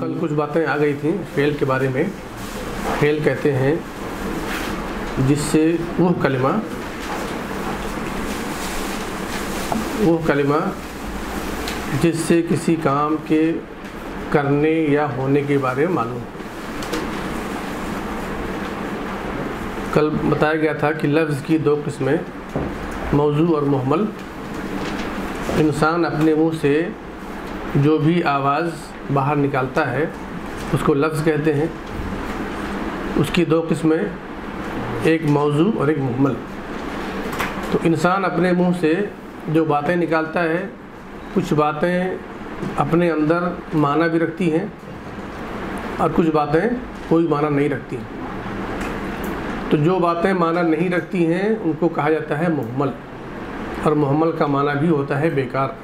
कल कुछ बातें आ गई थी फेल के बारे में फेल कहते हैं जिससे वो कलिमा वो कलिमा जिससे किसी काम के करने या होने के बारे में मालूम। कल बताया गया था कि लफ्ज़ की दो किस्में, मौजू और मुहमल। इंसान अपने मुँह से जो भी आवाज़ बाहर निकालता है, उसको लफ्ज़ कहते हैं। उसकी दो किस्में, एक मौजू और एक मुहमल। तो इंसान अपने मुँह से जो बातें निकालता है कुछ बातें अपने अंदर माना भी रखती हैं और कुछ बातें कोई माना नहीं रखती। तो जो बातें माना नहीं रखती हैं, उनको कहा जाता है मुहमल और मुहमल का माना भी होता है बेकार।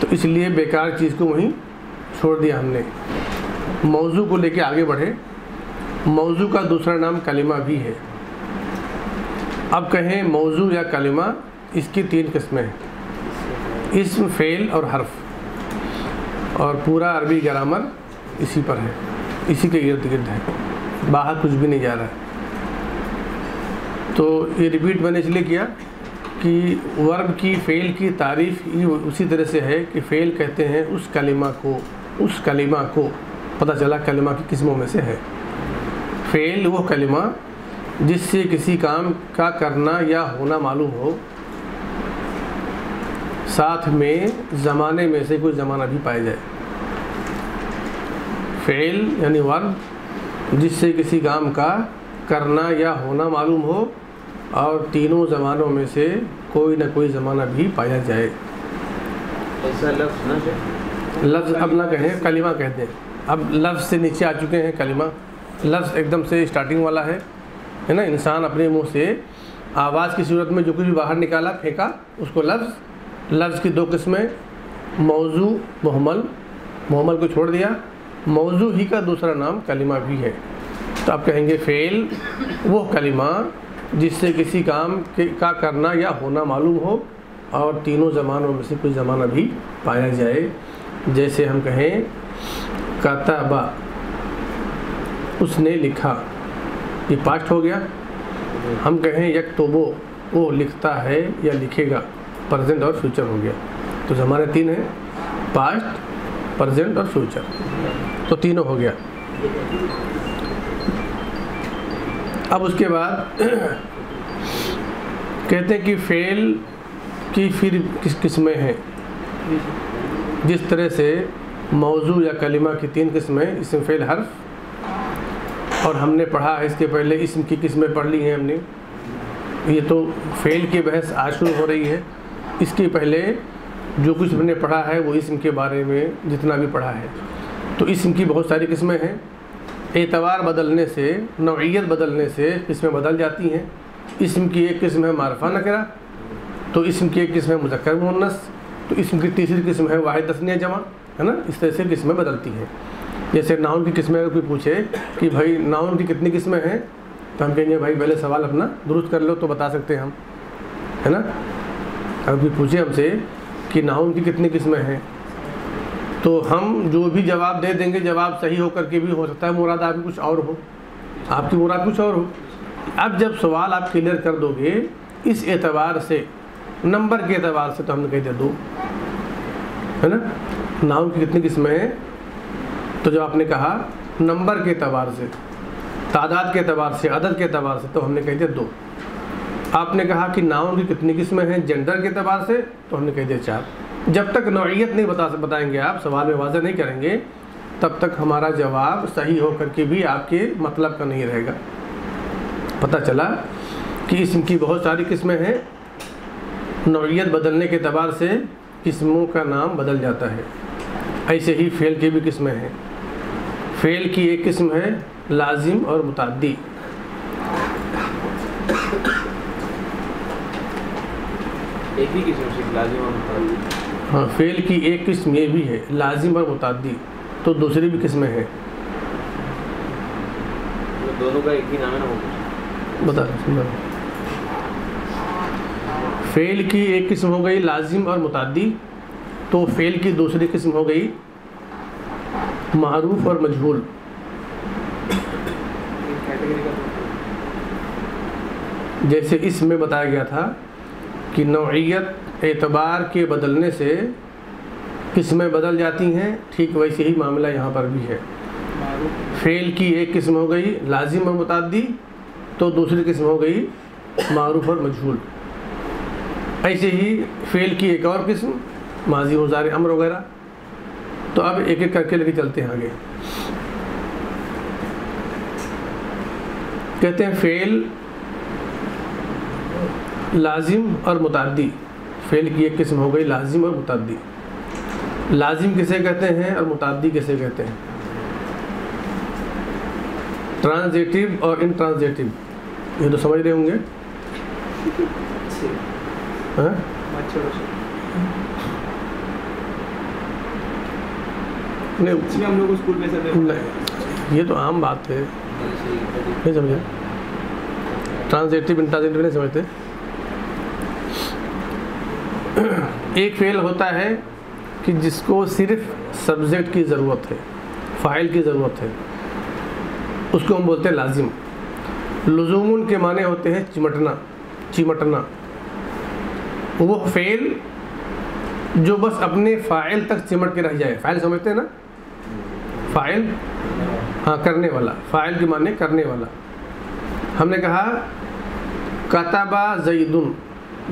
तो इसलिए बेकार चीज़ को वहीं छोड़ दिया हमने। मौजू को लेके आगे बढ़े। मौजू का दूसरा नाम कलिमा भी है। अब कहें मौजू या कलिमा, इसकी तीन किस्में हैं। इसम, फेल और हर्फ। और पूरा अरबी ग्रामर इसी पर है। इसी के इर्द गिर्द है। बाहर कुछ भी नहीं जा रहा है। तो ये रिपीट मैंने इसलिए किया कि वर्ब की, फ़ेल की तारीफ़ ही उसी तरह से है कि फ़ेल कहते हैं उस कलिमा को, उस कलिमा को। पता चला कलिमा की किस्मों में से है। फ़ेल वो कलिमा जिससे किसी काम का करना या होना मालूम हो साथ में ज़माने में से कोई ज़माना भी पाया जाए। फ़ेल यानी वर्ब जिससे किसी काम का करना या होना मालूम हो और तीनों ज़मानों में से कोई ना कोई ज़माना भी पाया जाए। ऐसा लफ्ज़ ना लफ्ज़ अब ना कहें कलिमा कहते हैं अब लफ्ज़ से नीचे आ चुके हैं कलिमा। लफ्ज़ एकदम से स्टार्टिंग वाला है है ना? इंसान अपने मुँह से आवाज़ की सूरत में जो कुछ भी बाहर निकाला फेंका उसको लफ्ज़ लफ्ज़ की दो किस्में, मौजू, मोहमल। मोहमल को छोड़ दिया। मौजू ही का दूसरा नाम कलिमा भी है। तो आप कहेंगे फ़ेल, वो कलिमा जिससे किसी काम के, का करना या होना मालूम हो और तीनों ज़मानों में से कोई ज़माना भी पाया जाए। जैसे हम कहें, कतबा, उसने लिखा। ये पास्ट हो गया। हम कहें यक तो वो वो लिखता है या लिखेगा। प्रेजेंट और फ्यूचर हो गया। तो ज़माने तीन हैं पास्ट प्रेजेंट और फ्यूचर तो तीनों हो गया। अब उसके बाद कहते हैं कि फेल की फिर किस किस्में हैं? जिस तरह से मौजू या कलिमा की तीन किस्में इसमें फेल हर्फ। और हमने पढ़ा है इसके पहले इसम की किस्में पढ़ ली हैं हमने। ये तो फेल की बहस आज शुरू हो रही है। इसके पहले जो कुछ हमने पढ़ा है, वो इसम के बारे में जितना भी पढ़ा है। तो इसम की बहुत सारी किस्में हैं। एतवार बदलने से नौीयत बदलने से किस्में बदल जाती हैं। इसम की एक किस्म है मारफा नकरा तो इसम की एक किस्म है मुजक्कर मुन्नस तो इसम की तीसरी किस्म है वाहिद तस्निया जमा, है ना? इस तरह से किस्में बदलती हैं। जैसे नाउन की किस्में अगर कोई पूछे कि भाई नाउन की कितनी किस्में हैं तो हम कहेंगे, भाई पहले सवाल अपना दुरुस्त कर लो तो बता सकते हैं हम। है ना? कोई पूछे हमसे कि नाउन की कितनी किस्में हैं? तो हम जो भी जवाब दे देंगे, जवाब सही होकर के भी हो सकता है। मुराद आपकी कुछ और हो। आपकी मुराद कुछ और हो। अब जब सवाल आप क्लियर कर दोगे, इस एतबार से, नंबर के एतबार से तो हमने कह दिया दो। है ना? नाउन की कितनी किस्में हैं? तो जब आपने कहा नंबर के एतबार से, तादाद के एतबार से, अदद के एतबार से तो हमने कह दिया दो। आपने कहा कि नाउन की कितनी किस्में हैं? जेंडर के अतबार से तो हमने कह दिया चार। जब तक नौीयत नहीं बता बताएँगे आप, सवाल में वाजह नहीं करेंगे, तब तक हमारा जवाब सही हो करके भी आपके मतलब का नहीं रहेगा। पता चला कि इसम की बहुत सारी किस्में हैं। नौीयत बदलने के एतबार से किस्मों का नाम बदल जाता है। ऐसे ही फ़ेल की भी किस्में हैं। फ़ेल की एक किस्म है लाजिम और मुतदी एक ही किस्म से लाजिम और मुतअद्दी हाँ फेल की एक किस्म ये भी है लाजिम और मुतादी तो दूसरी भी किस्में हैं। तो दोनों का एक ही नाम है ना वो बता फेल की एक किस्म हो गई लाजिम और मुतादी तो फेल की दूसरी किस्म हो गई मारूफ और मजहूल। जैसे इसमें बताया गया था कि नौइयत एतबार के बदलने से किस्में बदल जाती हैं, ठीक वैसे ही मामला यहाँ पर भी है। फेल की एक किस्म हो गई, लाजिम और मुतादी तो दूसरी किस्म हो गई, मारूफ और मजहूल। ऐसे ही फेल की एक और किस्म, माजी मुजार अमर वगैरह। तो अब एक एक करके लेके चलते हैं आगे। कहते हैं, फेल लाजिम और मुतादी फेल की एक किस्म हो गई लाजिम और मुतादी लाजिम किसे कहते हैं और मुतादी किसे कहते हैं? ट्रांजेटिव और इनट्रांजेटिव ये तो समझ रहे होंगे। हाँ? नहीं। हम लोग स्कूल में नहीं ये तो आम बात है। नहीं समझे। ट्रांजेटिव इंट्रांजेटिव नहीं समझते। एक फेल होता है कि जिसको सिर्फ़ सब्जेक्ट की ज़रूरत है फ़ाइल की ज़रूरत है, उसको हम बोलते हैं लाजिम। लजूमन के माने होते हैं चिमटना चिमटना। वो फेल जो बस अपने फ़ाइल तक चिमट के रह जाए। फ़ाइल समझते हैं ना? फ़ाइल हाँ करने वाला। फ़ाइल के माने करने वाला। हमने कहा, कताबा जैदुन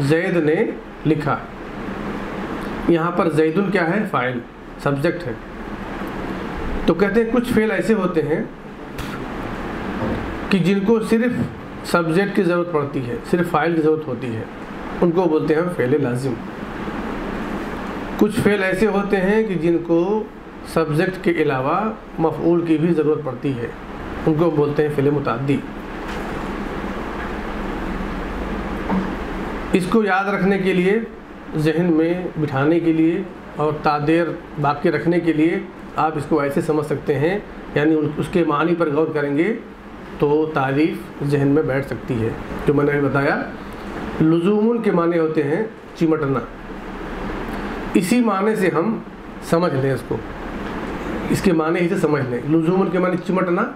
जैद ने लिखा। यहाँ पर जैदुल क्या है? फ़ाइल। सब्जेक्ट है। तो कहते हैं कुछ फेल ऐसे होते हैं कि जिनको सिर्फ़ सब्जेक्ट की ज़रूरत पड़ती है, सिर्फ़ फ़ाइल की ज़रूरत होती है, उनको बोलते हैं फेल लाजिम। कुछ फेल ऐसे होते हैं कि जिनको सब्जेक्ट के अलावा मफूल की भी ज़रूरत पड़ती है, उनको बोलते हैं फेल मुतादी इसको याद रखने के लिए, जहन में बिठाने के लिए और तादेर बाकी रखने के लिए आप इसको ऐसे समझ सकते हैं, यानी उसके मानी पर गौर करेंगे तो तारीफ़ जहन में बैठ सकती है। जो मैंने अभी बताया, लजूमुन के माने होते हैं चिमटना। इसी माने से हम समझ लें इसको। इसके माने ही से समझ लें। लजूमुन के माने चिमटना,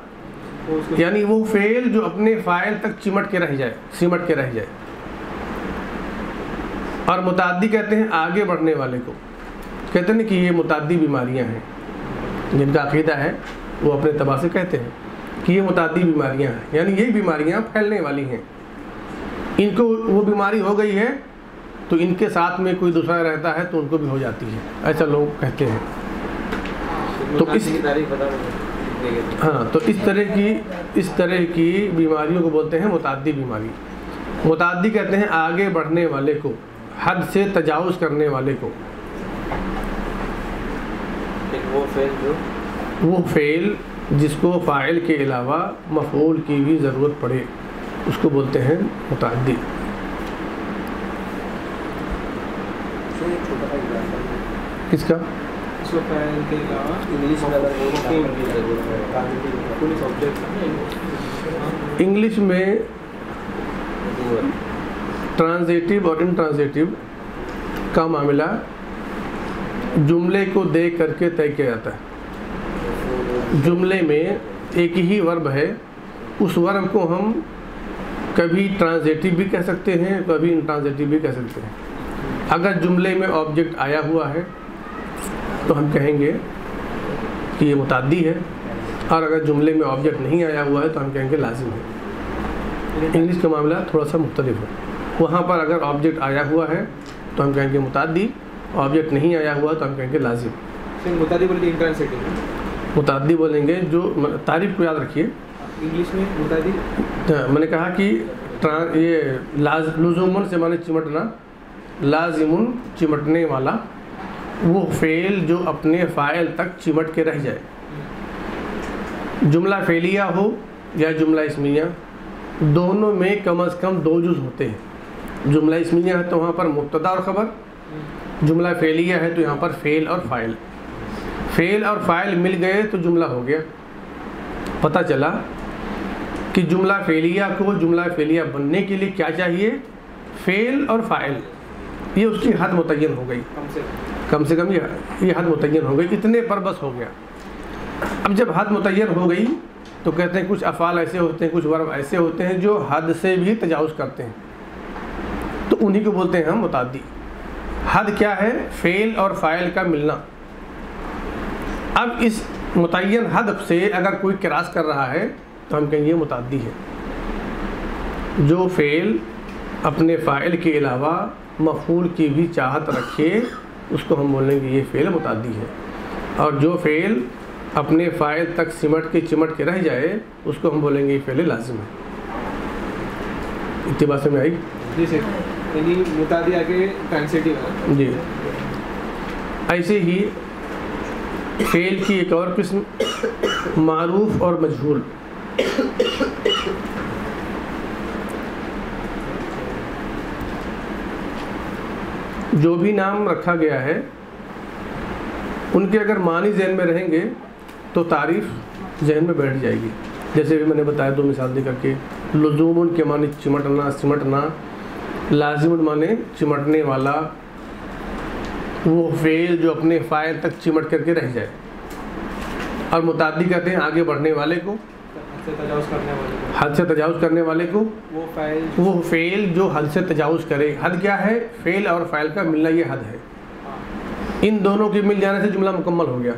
यानी वो फेल जो अपने फ़ाइल तक चिमट के रह जाए, सिमट के रह जाए। और मुतादी कहते हैं आगे बढ़ने वाले को। कहते हैं कि ये मुतादी बीमारियाँ हैं। जिनका अकीदा है वो अपने तबा से कहते हैं कि ये मुतादी बीमारियाँ हैं। यानी ये बीमारियाँ फैलने वाली हैं। इनको वो बीमारी हो गई है तो इनके साथ में कोई दूसरा रहता है तो उनको भी हो जाती है। ऐसा लोग कहते हैं। तो इस- हाँ तो इस तरह की इस तरह की बीमारियों को बोलते हैं मुतादी बीमारी। मुतादी कहते हैं आगे बढ़ने वाले को। हद से तजावज़ करने वाले को। वो फेल जो? वो फेल जिसको फ़ाइल के अलावा मफूल की भी ज़रूरत पड़े उसको बोलते हैं मुतादी एग्ज़ाम्पल किसका? इंग्लिश में ट्रांजेटिव और इनट्रांजेटिव का मामला जुमले को देख करके तय किया जाता है। जुमले में एक ही वर्ब है। उस वर्ब को हम कभी ट्रांजेटिव भी कह सकते हैं, कभी इनट्रांजेटिव भी कह सकते हैं। अगर जुमले में ऑब्जेक्ट आया हुआ है तो हम कहेंगे कि ये मुतादी है। और अगर जुमले में ऑब्जेक्ट नहीं आया हुआ है तो हम कहेंगे लाजिम है। इंग्लिश का मामला थोड़ा सा मुख्तलिफ़ है। वहाँ पर अगर ऑब्जेक्ट आया हुआ है तो हम कहेंगे मुतादी ऑब्जेक्ट नहीं आया हुआ तो हम कहेंगे लाजिम। मुतादी इंट्रांसेटिव मुतादी बोलेंगे जो तारीफ़ को याद रखिए। इंग्लिश में मुतादी हाँ, मैंने कहा कि ये लाज लुजुमन से माने चिमटना। लाजिमुन चिमटने वाला वो फेल जो अपने फ़ाइल तक चिमट के रह जाए। जुमला फेलिया हो या जुमला इसमिया दोनों में कम अज़ कम दो जुज होते हैं। जुमला इसमिया है तो वहाँ पर मुब्तदा और ख़बर। जुमला फेलिया है तो यहाँ पर फेल और फ़ाइल फेल और फ़ाइल मिल गए तो जुमला हो गया। पता चला कि जुमला फेलिया को जुमला फेलिया बनने के लिए क्या चाहिए? फेल और फ़ाइल ये उसकी हद मुतयन हो गई। कम से कम। ये ये हद मुतयन हो गई। इतने पर बस हो गया। अब जब हद मुतयन हो गई तो कहते हैं कुछ अफ़ाल ऐसे होते हैं कुछ वर्ब ऐसे होते हैं जो हद से भी तजावज़ करते हैं। तो उन्हीं को बोलते हैं हम मुतादी हद क्या है? फ़ेल और फ़ाइल का मिलना। अब इस मुतयन हद से अगर कोई क्रॉस कर रहा है तो हम कहेंगे मुतादी है। जो फ़ेल अपने फ़ाइल के अलावा मफूल की भी चाहत रखे, उसको हम बोलेंगे ये फ़ेल मुतादी है। और जो फ़ेल अपने फ़ाइल तक सिमट के चिमट के रह जाए, उसको हम बोलेंगे ये फ़ेल लाजिम है। इतनी बात में आई? जी, सर। यानी जी। ऐसे ही फेल की एक और किस्म, मारूफ और मजहूल। जो भी नाम रखा गया है, उनके अगर मानी जहन में रहेंगे तो तारीफ़ जहन में बैठ जाएगी। जैसे भी मैंने बताया, दो मिसाल दे करके लजूम के मानी चिमटना, सिमटना लाजिम माने चिमटने वाला वो फेल जो अपने फ़ाइल तक चिमट करके रह जाए। और मुतादी कहते हैं आगे बढ़ने वाले को हद से तजावज़ करने वाले को। वो फ़ाइल वो फेल जो हद से तजावज़ करे। हद क्या है? फेल और फ़ाइल का मिलना ये हद है। इन दोनों के मिल जाने से जुमला मुकम्मल हो गया।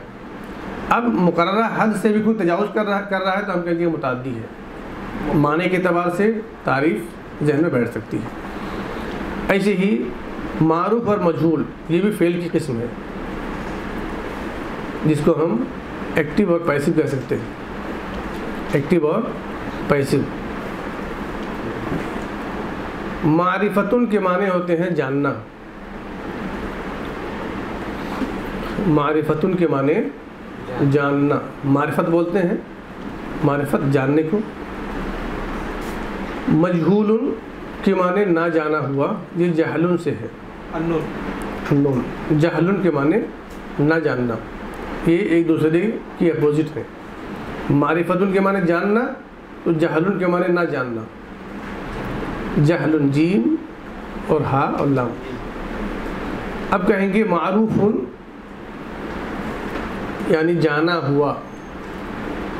अब मुकर्रा हद से भी कोई तजावज़ कर रहा कर रहा है तो हम कहेंगे मुतादी है। माने के अतबार से तारीफ़ जहन में बैठ सकती है। ऐसे ही मारूफ और मजहूल, ये भी फेल की किस्म है, जिसको हम एक्टिव और पैसिव कह सकते हैं। एक्टिव और पैसिव मारिफतुन के माने होते हैं जानना। मारिफतुन के माने जानना। मारिफत बोलते हैं? मारिफत जानने को। मजहूलन के माने ना जाना हुआ ये जहलुन से है। अननोन। नून जहलुन के माने ना जानना। ये एक दूसरे की अपोजिट है। मारिफतुन के माने जानना तो जहलुन के माने ना जानना। जहलुन जीम और हा और लाम। अब कहेंगे मारूफुन यानी जाना हुआ।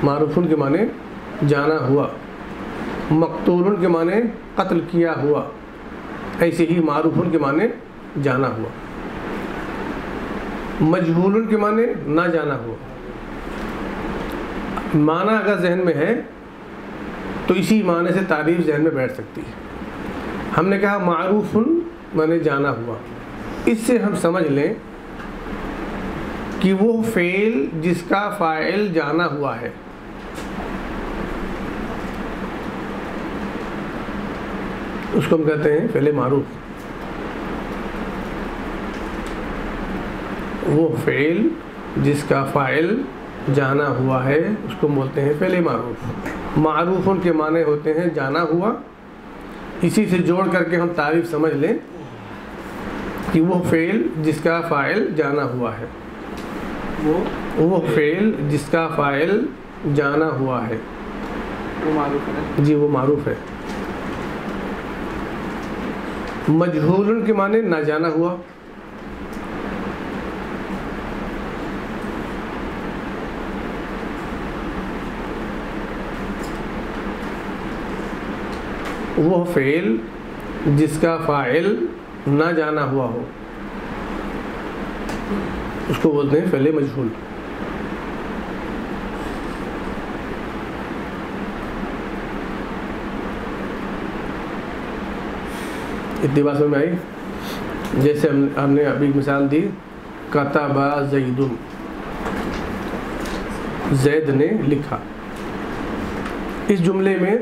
मारूफुन के माने जाना हुआ। मकतूलन के माने कत्ल किया हुआ। ऐसे ही मारूफुन के माने जाना हुआ। मजहूलन के माने ना जाना हुआ। माना अगर जहन में है तो इसी माने से तारीफ़ जहन में बैठ सकती है। हमने कहा मारूफुन माने जाना हुआ। इससे हम समझ लें कि वो फेल जिसका फ़ाइल जाना हुआ है। उसको हम कहते हैं फेले मारूफ। वो फेल जिसका फ़ाइल जाना हुआ है उसको बोलते हैं फेले मारूफ। मारूफ उनके माने होते हैं जाना हुआ। इसी से जोड़ करके हम तारीफ़ समझ लें कि वो फेल जिसका फ़ाइल जाना हुआ है। वो? वो फेल जिसका फ़ाइल जाना हुआ है। वो मारूफ है जी वो मारूफ है। मजहूलन के माने ना जाना हुआ। वो फेल जिसका फ़ाइल ना जाना हुआ हो। उसको बोलते हैं फेले मजहूल। इतनी बात समझ में आई? जैसे हम हमने अभी मिसाल दी कतबा जईदुन जैद ने लिखा। इस जुमले में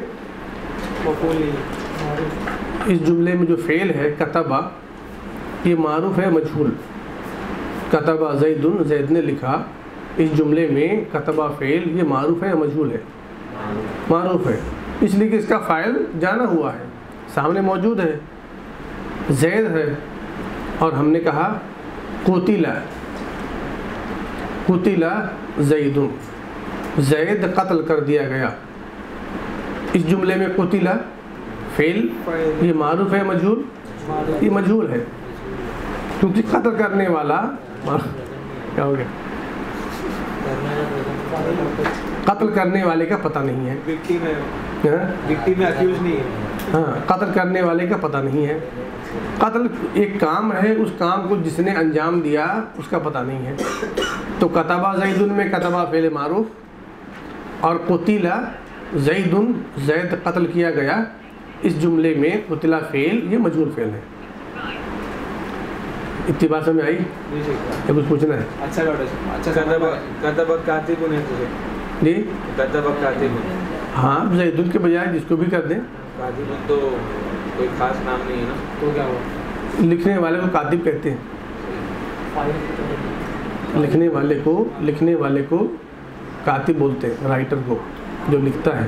इस जुमले में जो फेल है कतबा ये मारूफ है मजहूल। कतबा जैदुन जैद ने लिखा इस जुमले में कतबा फेल ये मारूफ है या मजहूल है? मारूफ है। इसलिए कि इसका फ़ाइल जाना हुआ है सामने मौजूद है। जैद है। और हमने कहा कुतिला। कुतिला जैदुन। जैद कत्ल कर दिया गया। इस जुमले में कुतिला फेल ये मारूफ है मजहूल? ये मजहूल है। क्योंकि कत्ल करने वाला क्या हो गया? कत्ल करने वाले का पता नहीं है। विक्टिम है। हाँ? विक्टिम में अक्यूज नहीं है। हाँ कत्ल करने वाले का पता नहीं है। कत्ल एक काम है उस काम को जिसने अंजाम दिया उसका पता नहीं है। तो कतबा जैदुन में कतबा फेल मारूफ और कुतिला जैदुन जैद कत्ल किया गया। इस जुमले में कुतिला फेल ये मजबूर फेल है। इतनी बात समझ आई? या कुछ पूछना है? अच्छा अच्छा है जी। हाँ जैदुन के बजाय जिसको भी कर दें। तो कोई खास नाम नहीं है ना? तो क्या हुआ? लिखने वाले को कातिब कहते हैं। लिखने वाले को लिखने वाले को कातिब बोलते हैं राइटर को जो लिखता है।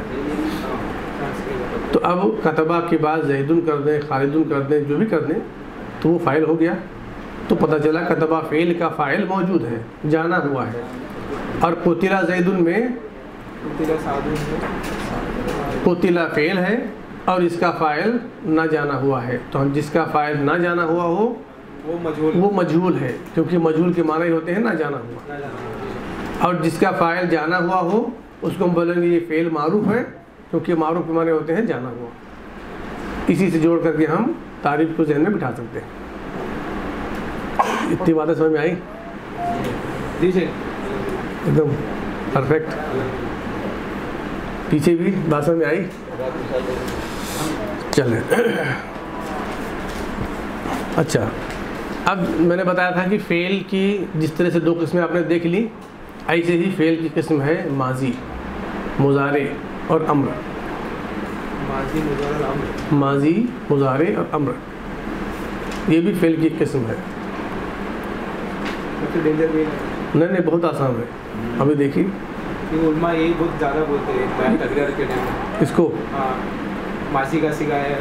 तो अब कतबा के बाद जैदुन कर दें खालिदुन कर दें जो भी कर दें तो वो फ़ाइल हो गया। तो पता चला कतबा फ़ेल का फ़ाइल मौजूद है जाना हुआ है। और कोतिला जैदुन में कुतिला कोतिला फ़ेल है। और इसका फ़ाइल ना जाना हुआ है। तो हम जिसका फ़ाइल ना जाना हुआ हो वो मजबूर वो मजहूल है क्योंकि मजहूल के माने होते हैं ना जाना हुआ। और जिसका फ़ाइल जाना हुआ हो उसको हम बोलेंगे ये फ़ेल मारूफ है क्योंकि मारूफ के माने होते हैं जाना हुआ। इसी से जोड़ करके हम तारीफ़ को जहन में बिठा सकते हैं। इतनी बातें समझ में आई? एकदम परफेक्ट पीछे भी बात समझ में आई? चलें। अच्छा अब मैंने बताया था कि फ़ेल की जिस तरह से दो किस्में आपने देख ली ऐसे ही फ़ेल की किस्म है माजी मुजारे और अम्र। माजी मुजर अम्र। माजी मुजारे और अम्र। ये भी फ़ेल की किस्म है। सबसे डेंजर भी नहीं नहीं बहुत आसान है। अभी देखिए। यही बहुत ज़्यादा बोलते हैं इसको? हाँ। मासी का सिखाया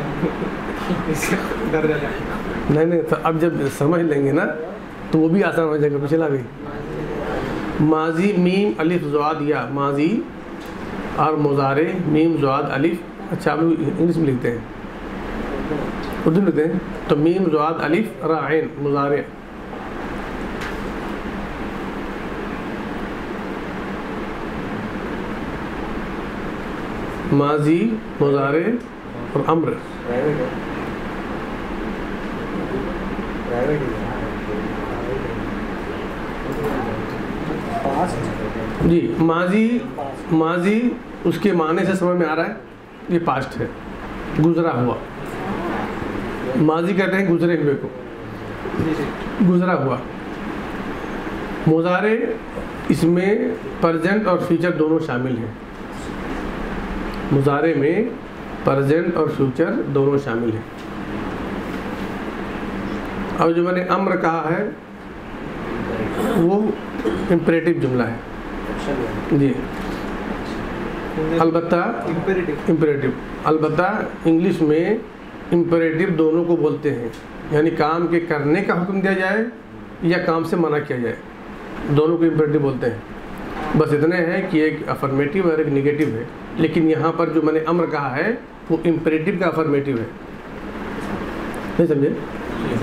नहीं नहीं तो अब जब समझ लेंगे ना तो वो भी आसान हो जाएगा, पिछला भी। माजी मीम अलिफ जवाद या माजी और मुजारे मीम जवाद अलिफ। अच्छा आप इंग्लिश में लिखते हैं। उर्दू लिखते हैं। तो मीम जवाद अलिफ रायन मुजारे। माजी मुजारे और अम्र जी, माजी माजी उसके माने से समझ में आ रहा है, ये पास्ट है, गुजरा हुआ। माजी कहते हैं गुजरे हुए को। गुजरा हुआ। मुजारे इसमें प्रजेंट और फ्यूचर दोनों शामिल हैं। मुजारे में प्रेजेंट और फ्यूचर दोनों शामिल हैं। अब जो मैंने अम्र कहा है, वो इम्परेटिव जुमला है। जी। अलबत्ता इम्परेटिव अलबत्ता इंग्लिश में इम्परेटिव दोनों को बोलते हैं। यानी काम के करने का हुक्म दिया जाए या काम से मना किया जाए। दोनों को इम्परेटिव बोलते हैं। बस इतने हैं कि एक अफर्मेटिव और एक निगेटिव है। लेकिन यहाँ पर जो मैंने अम्र कहा है वो इम्परेटिव का अफर्मेटिव है। नहीं समझे?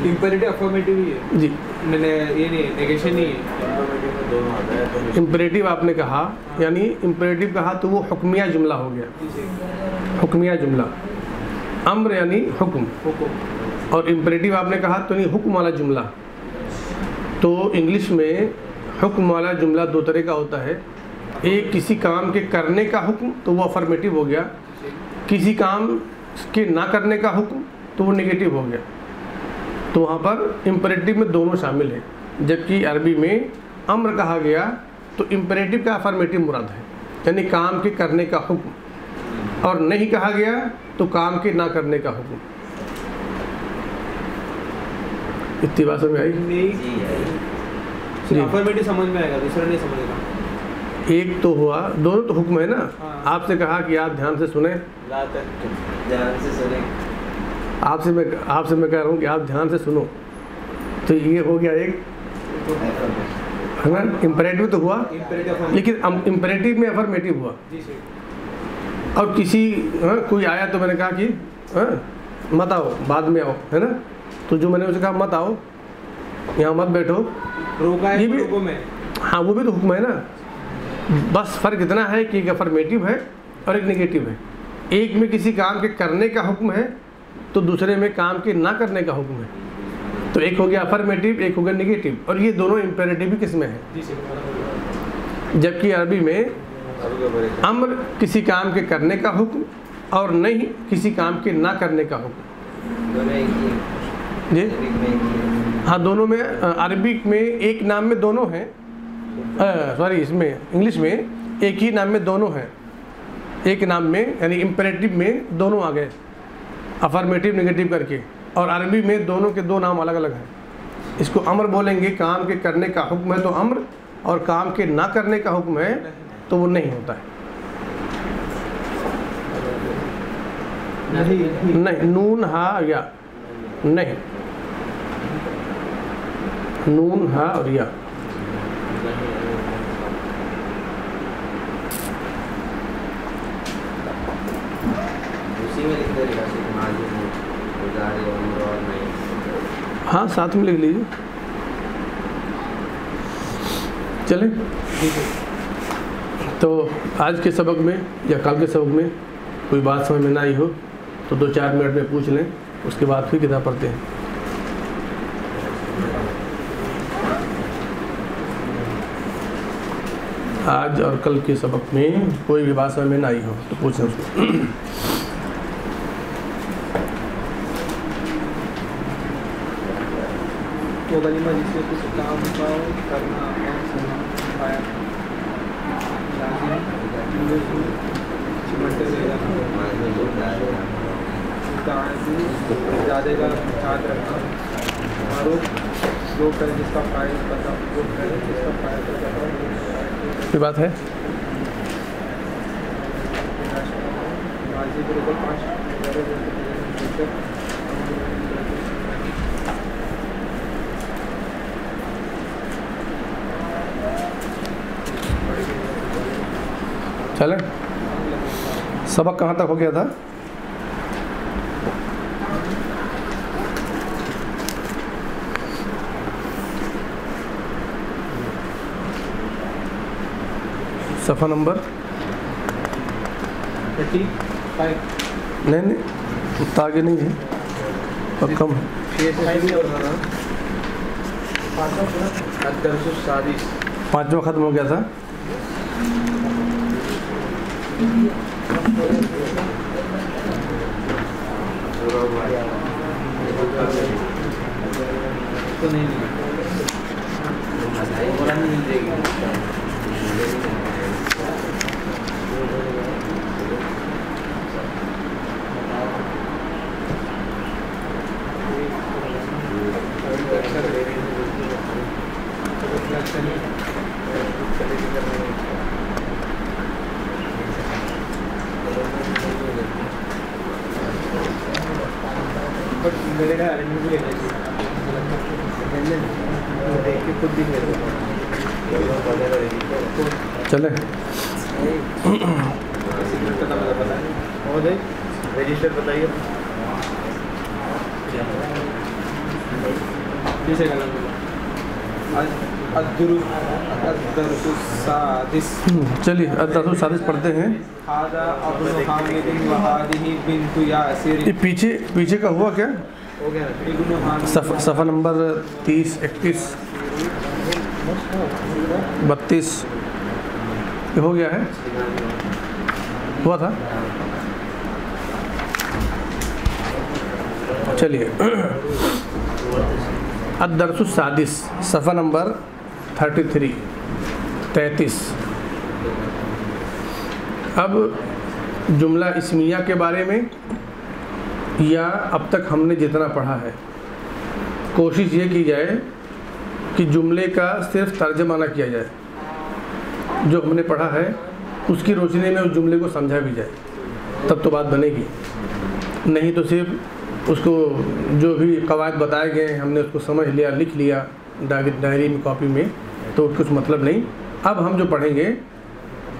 इम्पेरेटिव अफर्मेटिव ही है। जी। मैंने ये नहीं नेगेशन नहीं है। इम्परेटिव आपने कहा यानी इम्परेटिव कहा तो वो हुक्मिया जुमला हो गया। हुक्मिया जुमला। अम्र यानी हुक्म। और इम्परेटिव आपने कहा तो नहीं हुक्म वाला जुमला। तो इंग्लिश में हुक्म वाला जुमला दो तरह का होता है। एक किसी काम के करने का हुक्म तो वो अफर्मेटिव हो गया। किसी काम के ना करने का हुक्म तो वो नेगेटिव हो गया। तो वहाँ पर इम्परेटिव में दोनों शामिल हैं। जबकि अरबी में अम्र कहा गया तो इम्परेटिव का अफर्मेटिव मुराद है। यानी काम के करने का हुक्म। और नहीं कहा गया तो काम के ना करने का हुक्म। इतनी बात समझ आई? नहीं। जी। अफर्मेटिव समझ में आएगा दूसरा नहीं समझेगा। एक तो हुआ दोनों तो हुक्म है ना? हाँ। आपसे कहा कि आप ध्यान से सुने। ध्यान से सुने। आपसे मैं आपसे मैं कह रहा हूँ कि आप ध्यान से सुनो। तो ये हो गया एक। तो है ना? इम्परेटिव तो हुआ। लेकिन इम्परेटिव में अफर्मेटिव हुआ। जी और किसी हाँ, कोई आया तो मैंने कहा कि हाँ, मत आओ बाद में आओ है ना? तो जो मैंने उसे कहा मत आओ यहाँ मत बैठो। रोका है ये भी- में। हाँ वो भी तो हुक्म है ना? बस फ़र्क इतना है कि एक अफर्मेटिव है और एक नेगेटिव है एक में किसी काम के करने का हुक्म है तो दूसरे में काम के ना करने का हुक्म है तो एक हो गया अफर्मेटिव एक हो गया नेगेटिव और ये दोनों इम्पेरेटिव भी किसमें है जबकि अरबी में अम्र किसी काम के करने का हुक्म और नहीं किसी काम के ना करने का हुक्म ही हैं। जी ही है। हाँ दोनों में अ, अरबिक में एक नाम में दोनों हैं सॉरी इसमें इंग्लिश में एक ही नाम में दोनों हैं। एक नाम में, यानी इम्परेटिव में दोनों आ गए। अफर्मेटिव नेगेटिव करके। और अरबी में दोनों के दो नाम अलग अलग हैं। इसको अम्र बोलेंगे, काम के करने का हुक्म है तो अम्र, और काम के ना करने का हुक्म है तो वो नहीं होता है। नहीं नहीं, नून, हा, या। नहीं। नून, हा, और या उसी में लिख दे रहा है मालूम है गुजारे उम्र और नहीं हाँ साथ में लिख लीजिए। चले। तो आज के सबक में या कल के सबक में कोई बात समझ में ना आई हो तो दो चार मिनट में पूछ लें, उसके बाद फिर किताब पढ़ते हैं। आज और कल के सबक में कोई भी बात समझ में ना आई हो तो पूछें उसको। वो गलीमा जिससे कुछ काम का करना पाया। ज़्यादा का साथ रखना। मारूफ जो करे जिसका फ़ायदा पता वो करे जिसका फ़ायदा पता बात है? के पाँच चलें सबक कहाँ तक हो गया था? सफ़ा नंबर? नहीं नहीं उतना आगे नहीं है। और कम पाँचवा ख़त्म हो गया था। तो नहीं बट मेरे का अरेंज भी लेना चाहिए देख के खुद भी ले चले महोदय रजिस्टर बताइए किसे चलिए सादिश पढ़ते हैं पीछे पीछे का हुआ क्या सफ़, सफ़ा नंबर तीस, इकतीस, बत्तीस। हो गया है? हुआ था? चलिए। अदरसु सादिस, सफ़ा नंबर थर्टी थ्री, तैंतीस। अब जुमला इसमिया के बारे में या अब तक हमने जितना पढ़ा है। कोशिश ये की जाए कि जुमले का सिर्फ़ तर्जमा ना किया जाए। जो हमने पढ़ा है, उसकी रोशनी में उस जुमले को समझा भी जाए, तब तो बात बनेगी। नहीं तो सिर्फ़ उसको जो भी कवायद बताए गए हमने उसको समझ लिया, लिख लिया डायरी में कॉपी में तो कुछ मतलब नहीं। अब हम जो पढ़ेंगे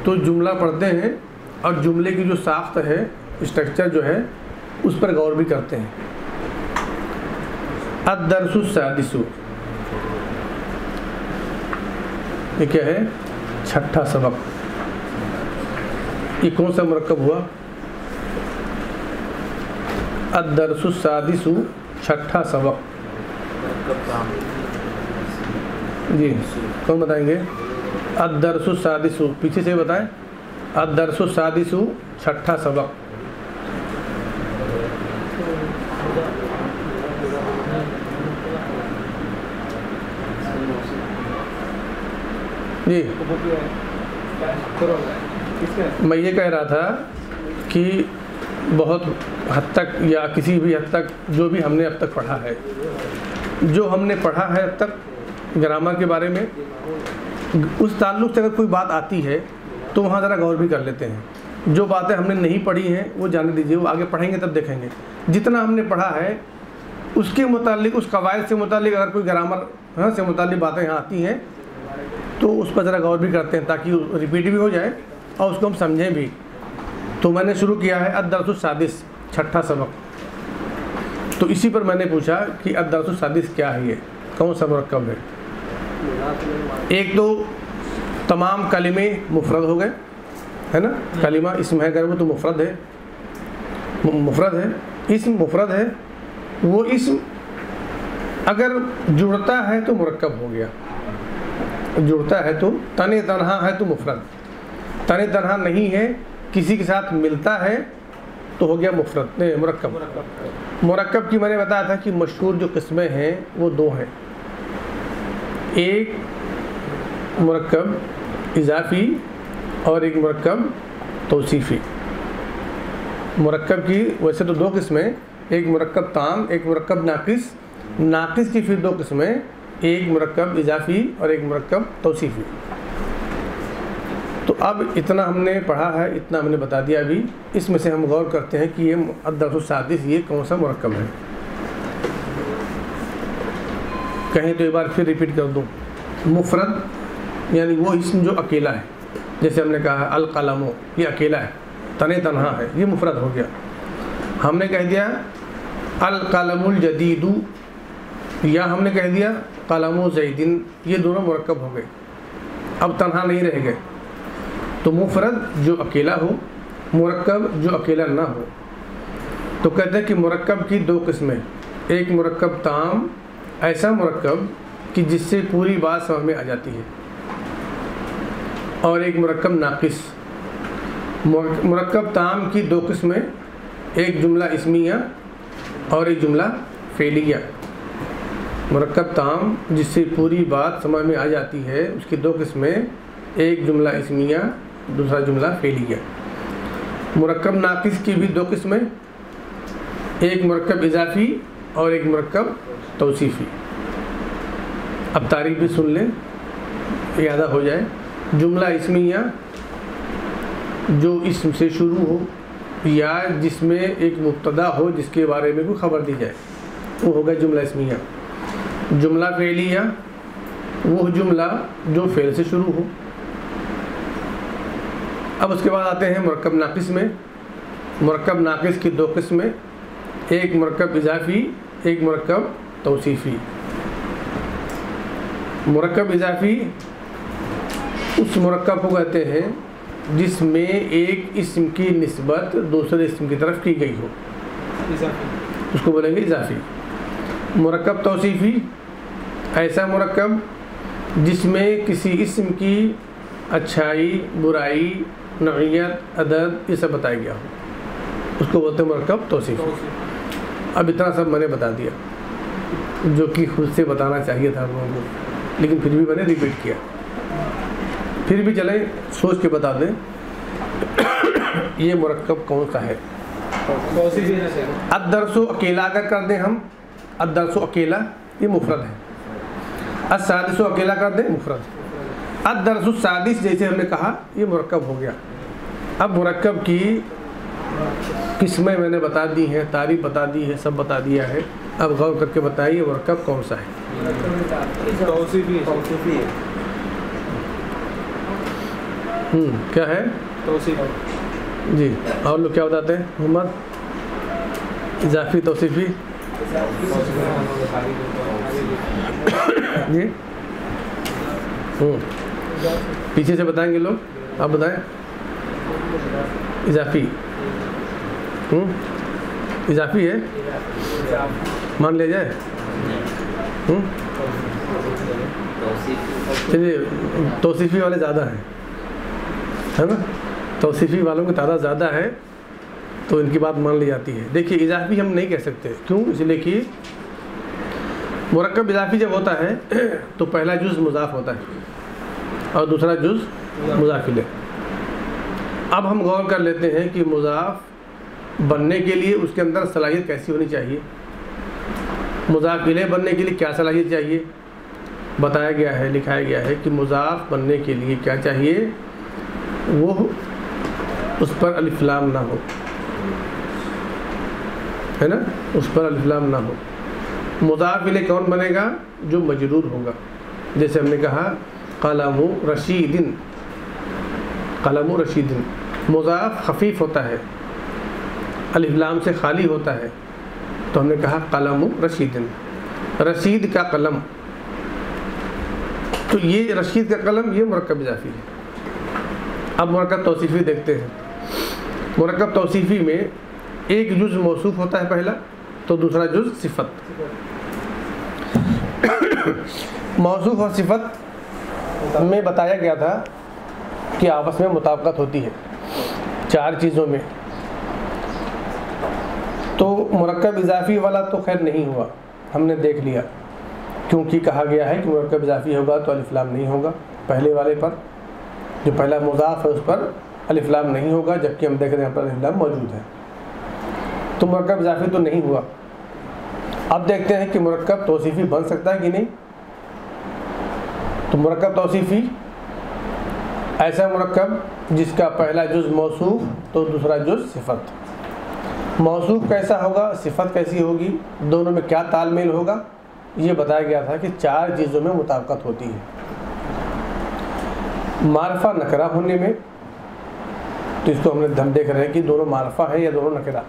तो जुमला पढ़ते हैं और जुमले की जो साख्त है स्ट्रक्चर जो है उस पर गौर भी करते हैं। अदरसु ये क्या है? छठा सबक। ये कौन सा मरकब हुआ? अदरसु सादिसु, छठा सबक। जी, कौन बताएँगे? अदरसु सादिसु। पीछे से बताएँ। अदरसु सादिसु, छठा सबक। जी। मैं ये कह रहा था कि बहुत हद तक या किसी भी हद तक जो भी हमने अब तक पढ़ा है, जो हमने पढ़ा है अब तक ग्रामर के बारे में, उस ताल्लुक से अगर कोई बात आती है तो वहाँ ज़रा गौर भी कर लेते हैं। जो बातें हमने नहीं पढ़ी हैं, वो जाने दीजिए वो आगे पढ़ेंगे तब देखेंगे। जितना हमने पढ़ा है, उसके मुतालिक, उस कवायद से मुतालिक अगर कोई ग्रामर हाँ से मुतालिक बातें यहाँ आती हैं तो उस पर ज़रा गौर भी करते हैं ताकि रिपीट भी हो जाए और उसको हम समझें भी। तो मैंने शुरू किया है अदरसुसादिस छठा सबक। तो इसी पर मैंने पूछा कि अदरसुसादिस क्या है ये? कौन सा मरकब है? एक तो तमाम कलिमे मुफरद हो गए, है ना? कलिमा इसम है, अगर वो तो मुफरद है। मुफरद है। इसम मुफरद है, वो इसम अगर जुड़ता है तो मुरक्कब हो गया। जुड़ता है तो तने तनहा है तो मुफरत। तने तनहा नहीं है किसी के साथ मिलता है तो हो गया मुफरत। नहीं, मुरक्कब। मुरक्कब की मैंने बताया था कि मशहूर जो किस्में हैं वो दो हैं। एक मुरक्कब इजाफी और एक मुरक्कब तौसीफ़ी। मुरक्कब की वैसे तो दो किस्में एक मुरक्कब ताम एक मुरक्कब नाकिस। नाकिस की फिर दो किस्में एक मरकब इजाफी और एक मरकब तौसीफ़ी। तो अब इतना हमने पढ़ा है, इतना हमने बता दिया अभी। इसमें से हम गौर करते हैं कि ये अदरसादिस ये कौन सा मरकब है? कहें तो एक बार फिर रिपीट कर दूँ। मुफरत यानी वो इसम जो अकेला है। जैसे हमने कहा अल कलमो ये अकेला है, तने तनहा है, ये मुफरत हो गया। हमने कह दिया अल जदीदू या हमने कह दिया कलमो, जैदिन, ये दोनों मरकब हो गए अब तनहा नहीं रह गए तो मुफरद जो अकेला हो मरकब जो अकेला ना हो। तो कहते हैं कि मरकब की दो किस्में, एक मरकब ताम, ऐसा मरकब कि जिससे पूरी बात समझ में आ जाती है। और एक मरकब नाकिस। मरकब ताम की दो किस्में, एक जुमला इसमिया और एक जुमला फेलिया। मुरक्कब ताम, जिससे पूरी बात समझ में आ जाती है, उसकी दो किस्में, एक जुमला इसमिया, दूसरा जुमला फेलिया। मुरक्कब नाकिस की भी दो किस्में, एक मरकब इजाफी और एक मरकब तौसीफ़ी। अब तारीफ़ भी सुन लें, यादा हो जाए, जुमला इसमिया, जो इसम से शुरू हो, या जिसमें एक मुब्तदा हो, जिसके बारे में कोई खबर दी जाए, वो होगा जुमला इसमिया। जुमला फेलिया वो जुमला जो फेल से शुरू हो। अब उसके बाद आते हैं मुरक्कब नाकिस में। मरकब नाकिस की दो किस्में एक मरकब इजाफी एक मरकब तौसीफ़ी। मरकब इजाफी उस मुरक्कब को कहते हैं जिसमें एक इसम की नस्बत दूसरे इसम की तरफ़ की गई हो। इजाफी। उसको बोलेंगे इजाफी। मुरक्कब तौसीफ़ी ऐसा मुरक्कब जिसमें किसी इसम की अच्छाई बुराई नौीयत अदद ये सब बताया गया हो। उसको बोलते हैं मुरक्कब तौसीफ़ी। अब इतना सब मैंने बता दिया जो कि खुद से बताना चाहिए था लोगों को लेकिन फिर भी मैंने रिपीट किया। फिर भी चले सोच के बता दें ये मुरक्कब कौन सा है? अदरसो अकेला अगर कर दें हम अदरसो अकेला ये मुफरद है। असादिसो अकेला कर दें मुफरद। अदरसो सादिस जैसे हमने कहा ये मरकब हो गया। अब मरकब की किस्में मैंने बता दी हैं तारीफ़ बता दी है सब बता दिया है। अब गौर करके बताइए मुरक्कब कौन सा है? तौसीफी तौसीफी है। हम्म, क्या है? जी और लोग क्या बताते हैं? मोहम्मद इजाफी तौसीफ़ी? जी हम्म, पीछे से बताएँगे लोग। आप बताएँ। इजाफी। हम्म, इजाफी है? मान लिया जाए। हम्म, चलिए तौसीफ़ी वाले ज़्यादा हैं। है ना? तौसीफ़ी वालों की तादाद ज़्यादा है। तो इनकी बात मान ली जाती है। देखिए, इजाफी हम नहीं कह सकते। क्यों? इसलिए कि मुरक्कब इजाफी जब होता है तो पहला जुज़ मुजाफ होता है और दूसरा जुज़ मुजाफिल अब हम गौर कर लेते हैं कि मुजाफ बनने के लिए उसके अंदर सलाहियत कैसी होनी चाहिए। मुजाफिले बनने के लिए क्या सलाहियत चाहिए? बताया गया है, लिखाया गया है कि मुजाफ बनने के लिए क्या चाहिए? वो उस पर अलिफ्लाम ना हो। है ना? उस पर अलिफ्लाम ना हो। मुजाफिले कौन बनेगा? जो मजरूर होगा। जैसे हमने कहा, कलमु रशीदिन। कलम रशीदिन। मुजाफ खफीफ होता है। अलिफ्लाम से खाली होता है। तो हमने कहा, कलमु रशीदिन। रशीद का कलम। तो ये रशीद का कलम, ये मरकब इजाफी है। अब मरकब तौसीफ़ी देखते हैं। मरकब तौसीफ़ी में एक जुज़ मौसूफ होता है पहला तो दूसरा जुज़ सिफत। मौसूफ और सिफत में बताया गया था कि आपस में मुताबकत होती है, चार चीज़ों में। तो मरकब इजाफी वाला तो खैर नहीं हुआ, हमने देख लिया, क्योंकि कहा गया है कि मरकब इजाफी होगा तो अलिफ्लाम नहीं होगा, पहले वाले पर। जो पहला मुजाफ है उस पर अलिफ्लाम नहीं होगा, जबकि हम देख रहे हैं पर मौजूद है। तो मरकब इजाफी तो नहीं हुआ। अब देखते हैं कि मरकब तोसीफ़ी बन सकता है कि नहीं। तो मरकब तोसीफ़ी, ऐसा मरकब जिसका पहला जुज़ मौसूफ तो दूसरा जुज़ सिफत। मौसूफ कैसा होगा, सिफत कैसी होगी, दोनों में क्या तालमेल होगा, ये बताया गया था कि चार चीज़ों में मुताबकत होती है। मारफा नकरा होने में तो इसको हमने हम देख रहे हैं कि दोनों मारफा है या दोनों नकरा।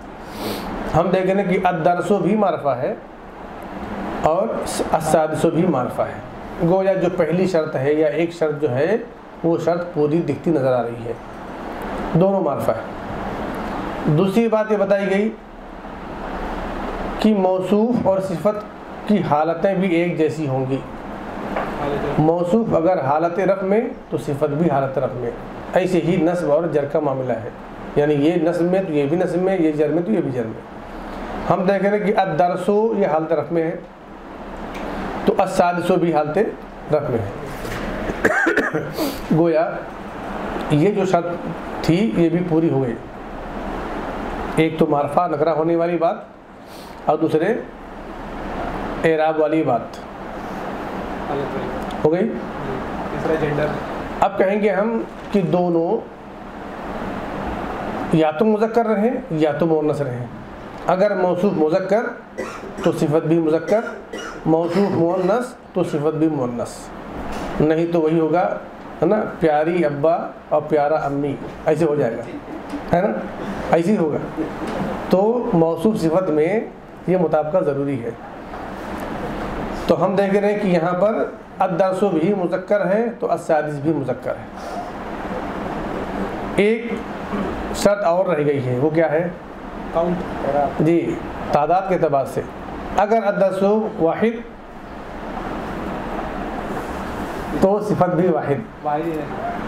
हम देख कि अदरसो भी मारफा है और असादसो भी मारफा है। गोया जो पहली शर्त है या एक शर्त जो है, वो शर्त पूरी दिखती नज़र आ रही है। दोनों मारफा है। दूसरी बात ये बताई गई कि मौसूफ और सिफत की हालतें भी एक जैसी होंगी। मौसूफ अगर हालत रफ़ में तो सिफत भी हालत रफ़ में। ऐसे ही नस्ब और जर का मामला है। यानी ये नस्ब में तो ये भी नस्ब में, ये जर में तो ये भी जर में। हम देख रहे हैं कि अदरसो ये हालत रफ़ में है तो असादसो भी हालत रफ़ में है। गोया ये जो शर्त थी ये भी पूरी हो गई। एक तो मारफा नकरा होने वाली बात और दूसरे एराब वाली बात। हो गई? तीसरा जेंडर अब कहेंगे हम कि दोनों या तो मुजक्कर रहें या तो मोनस रहें। अगर मौसू मुजक्कर तो सिफत भी मुजक्कर, मौसूफ मोनस तो सिफत भी मोनस नहीं तो वही होगा, है ना, प्यारी अब्बा और प्यारा अम्मी, ऐसे हो जाएगा, है ना, ऐसे ही होगा। तो मौसू सिफत में ये मुताबका ज़रूरी है। तो हम देख रहे हैं कि यहाँ पर अदरसो भी मुजक्कर है तो असादिस भी मुजक्कर है। एक शर्त और रह गई है, वो क्या है? काउंट जी तादाद के अतबार से। अगर अदरसो वाहिद। तो सिफत भी वाहिद।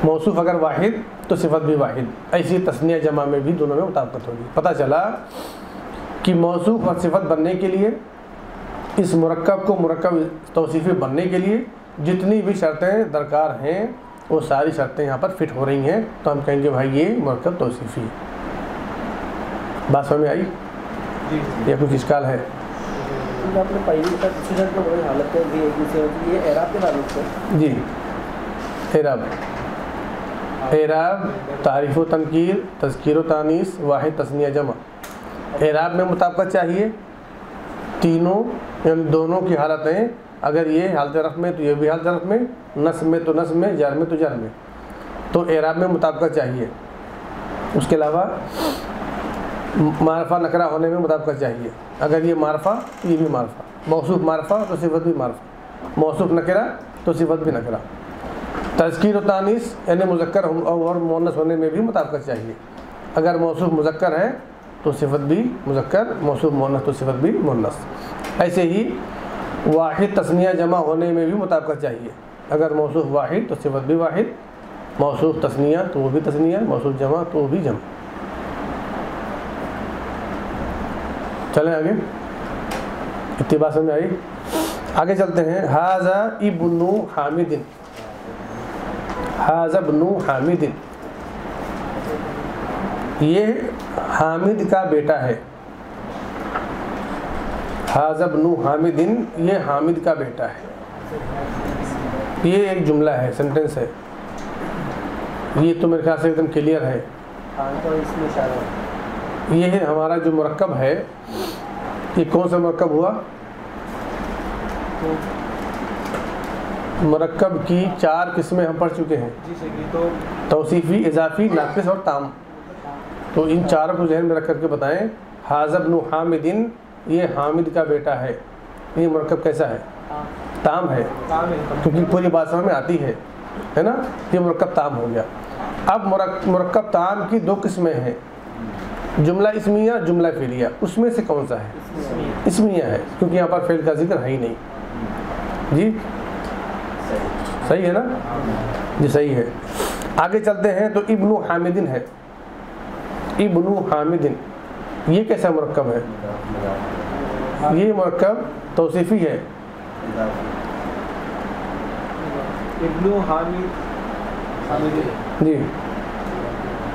मौसूफ अगर वाहिद तो सिफत भी वाहिद। ऐसी तस्निया जमा में भी दोनों में मुताबकत होगी। पता चला कि मौसूफ और सिफत बनने के लिए इस मुरक्कब को मुरक्कब तौसीफ़ी बनने के लिए जितनी भी शर्तें दरकार हैं वो सारी शर्तें यहाँ पर फिट हो रही हैं। तो हम कहेंगे भाई ये मरकब तौसीफ़ी है। बात समझ में आई? जी या कुछ इश्काल है? से। जी। एराब। एराब तारीफ़ व तनकीर तस्कीर तानीस वाहि तस्निया जमा। एराब में मुताबकत चाहिए? तीनों यानी दोनों की हालतें अगर ये हालत रफ में तो ये भी हालत रफ में नस में तो नस में जर में तो जर में। तो एराब में मुताबका चाहिए। उसके अलावा मारफा नकरा होने में मुताबका चाहिए। अगर ये मारफा तो ये भी मारफा। मौसूफ मारफा तो सिफत भी मारफा। मौसूफ नकरा तो सिफत भी नकरा। तस्कीर तानीस, यानी मुजक्कर और मोनस होने में भी मुताबका चाहिए। अगर मौसूफ मुजक्कर है तो सिफत भी मुजक्कर, मौसूफ मोनस तो सिफत भी मोनस ऐसे ही वाहिद तस्निया जमा होने में भी मुताबका चाहिए। अगर मौसूफ वाहिद तो सिफत भी वाहिद। मौसूफ तस्निया तो वो भी तस्निया। मौसूफ जमा तो वो भी जमा। चलें आगे। इतनी बात समझ आई? आगे चलते हैं। हाजा इब्नु हामिदिन। हाजा इब्नु हामिदिन। ये हामिद का बेटा है। हाजा इब्नु हामिदिन, ये हामिद का बेटा है। ये एक जुमला है सेंटेंस है। ये तो मेरे ख्याल से एकदम क्लियर है। ये है हमारा जो मरकब है। ये कौन सा मरकब हुआ? मरकब की चार किस्में हम पढ़ चुके हैं। तो तौसीफ़ी इजाफ़ी नाकिस और ताम। तो इन चारों को जहन में रख करके बताएँ। हाजब नु हामिदिन ये हामिद का बेटा है। ये मरकब कैसा है? हाँ। ताम है। क्योंकि पूरी बात समझ में आती है। है ना? ये मरकब ताम हो गया। अब मरकब ताम की दो किस्में हैं। जुमला इसमिया जुमला फेलिया उसमें से कौन सा है? इसमिया। है क्योंकि यहाँ पर फेल का ज़िक्र है ही नहीं। जी? सही है ना? जी सही है। आगे चलते हैं तो इब्नु हामिदिन है। इब्नु हामिदिन ये कैसा मरकब है? ये मरकब तौसीफ़ी है। इब्नु हामिद। जी।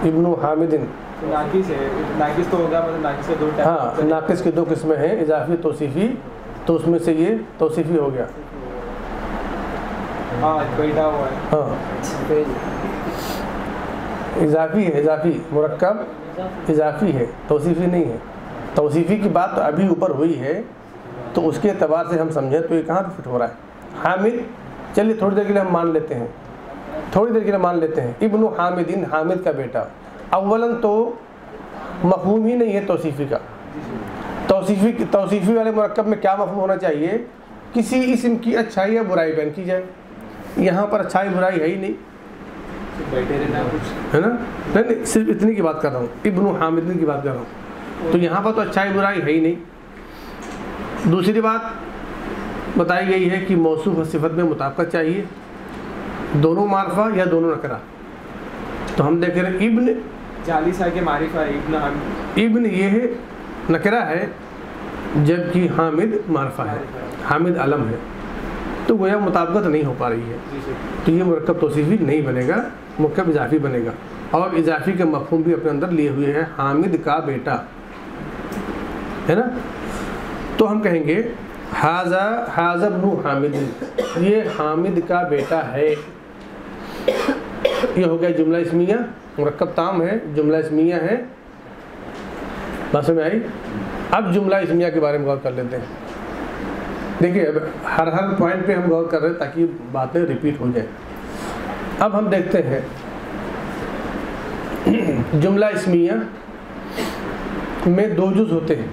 इब्नु हामिदिन। नाकिस है नाकिस तो होगा मतलब नाकिस के दो हाँ नाकिस की दो किस्में हैं इजाफी तोसीफ़ी। तो उसमें से ये तोसीफ़ी हो गया। हाँ है। इजाफी है इजाफी मुरक्कब। इजाफी है तोसीफ़ी नहीं है। तोसीफ़ी की बात तो अभी ऊपर हुई है तो उसके अतबार से हम समझें तो ये कहाँ पे फिट हो रहा है। हामिद चलिए थोड़ी देर के लिए हम मान लेते हैं। थोड़ी देर के लिए मान लेते हैं। इब्नु हामिदिन हामिद का बेटा। अव्वलन तो मफहूम ही नहीं है तोसीफ़ी का। तोसीफ़ी, तौसीफ़ी वाले मरकब में क्या मफहूम होना चाहिए? किसी इसम की अच्छाई या बुराई बयान की जाए। यहाँ पर अच्छाई, बुराई है ही नहीं। है ना? नहीं नहीं, सिर्फ़ इतनी की बात कर रहा हूँ। इब्नु हामिदिन की बात कर रहा हूँ। तो यहाँ पर तो अच्छाई, बुराई है ही नहीं। दूसरी बात बताई गई है कि और सिफत में मुताबका चाहिए। दोनों मारफा या दोनों नकरा। तो हम देख रहे हैं इब्न चालीस आगे मारिफा इब्न इब्न ये है नकरा है जबकि हामिद मारफा है। हामिद अलम है। तो गोया मुताबकत नहीं हो पा रही है। तो ये मरकब तोसीफ़ी नहीं बनेगा मरकब इजाफी बनेगा। और इजाफी के मफहम भी अपने अंदर लिए हुए हैं हामिद का बेटा। है ना? तो हम कहेंगे हाजा हाजब हामिद। ये हामिद का बेटा है। ये हो गया जुमला इसमिया। मरकब ताम है, जुमला इसमिया है। बात में आई? अब जुमला इसमिया के बारे में गौर कर लेते हैं। देखिए, अब हर हर पॉइंट पे हम गौर कर रहे हैं ताकि बातें रिपीट हो जाए। अब हम देखते हैं। जुमला इसमिया में दो जुज होते हैं।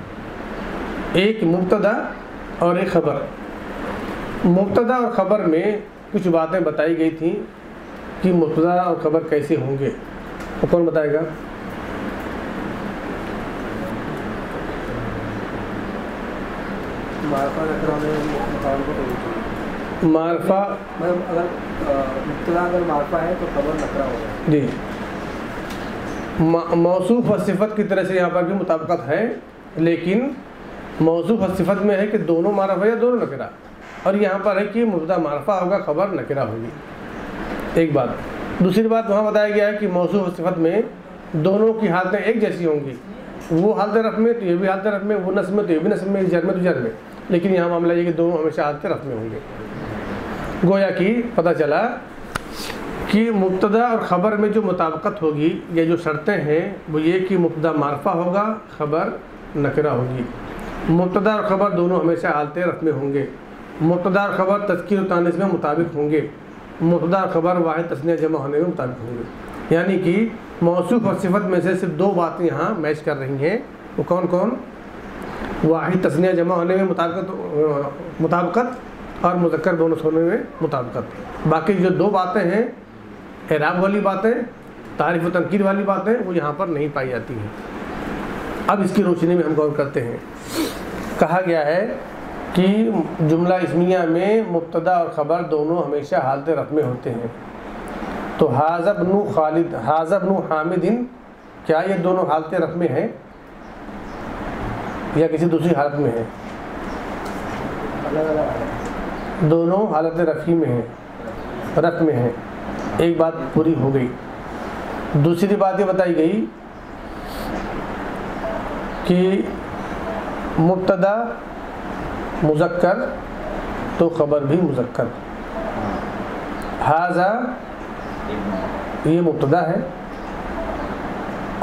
एक मुबतदा और एक ख़बर। मुबतदा और ख़बर में कुछ बातें बताई गई थी। कि मुब्तदा और ख़बर कैसे होंगे? तो कौन बताएगा? मारफा मतलब अगर अगर मारफा है तो खबर होगा जी। मौसूफ सिफत की तरह से यहाँ पर भी मुताबकत है लेकिन मौसूफ व सिफत में है कि दोनों मारफा या दोनों नकरा। और यहाँ पर है कि मुबदा मारफा होगा खबर नकरा होगी। एक बात। दूसरी बात वहाँ बताया गया है कि मौसूफ व सिफत में दोनों की हालतें एक जैसी होंगी। वो हालत रफ में तो ये भी हालत रफ में, वो नस्म में तो ये भी नस्म में जर में तो जर में। लेकिन यहाँ मामला ये कि दोनों हमेशा हालत रफ में होंगे। गोया कि पता चला कि मुब्तदा और ख़बर में जो मुताबकत होगी, ये जो शर्तें हैं, वो ये कि मुब्तदा मारफा होगा, ख़बर नकरा होगी। मुब्तदा और ख़बर दोनों हमेशा हालत रफ में होंगे। मुबतदा और खबर तस्कीर तानिस में मुताबिक होंगे। मुबतदा खबर वाहिद तस्निया जमा होने में मुताबिक होंगे। यानी कि मौसूफ और सिफत में से सिर्फ़ दो बातें यहाँ मैच कर रही हैं। वो कौन कौन? वाहिद तस्निया जमा होने में मुताबिकत मुताबकत और मुजक्कर दोनों होने में मुताबिकत। बाकी जो दो बातें हैं, एराब वाली बातें, तारीफ़ व तनकीर वाली बातें, वो यहाँ पर नहीं पाई जाती हैं। अब इसकी रोशनी में हम गौर करते हैं। कहा गया है कि जुमला इसमिया में मुबतदा और ख़बर दोनों हमेशा हालत रफ में होते हैं। तो हाजब नू खालिद हाजब नू हामिदिन क्या ये दोनों हालत रफ में हैं? या किसी दूसरी हालत में है? दोनों हालत रफ़ी में हैं रफ में हैं। एक बात पूरी हो गई। दूसरी बात ये बताई गई कि मुबतदा मुजक्कर तो ख़बर भी मुजक्कर। हाजा, ये मुबतदा है।